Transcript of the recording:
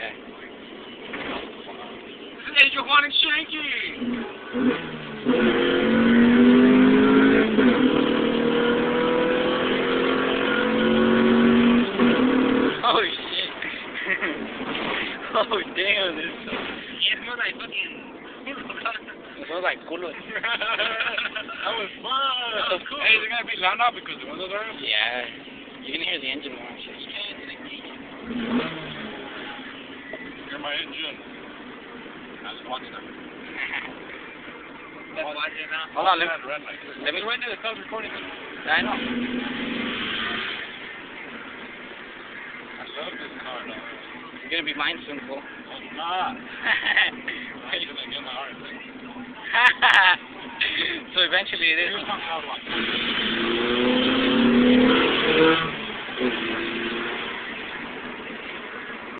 Okay. This is Angel Juan and Shanky. Oh shit. oh damn, this is so... Yeah, it smells like fucking. It smells like culo. that was fun. That was cool. Hey, is it gonna be loud now because the windows are up? Yeah. You can hear the engine more. Shit. Hear my engine. I was watching them. That's watching now. Hold on, let me- Red light. let me- Wait till it stops recording. I know. I love this car, though. You're gonna be mine soon, fool. I'm not. I'm gonna get my heart attack. so eventually it Here's my car watch.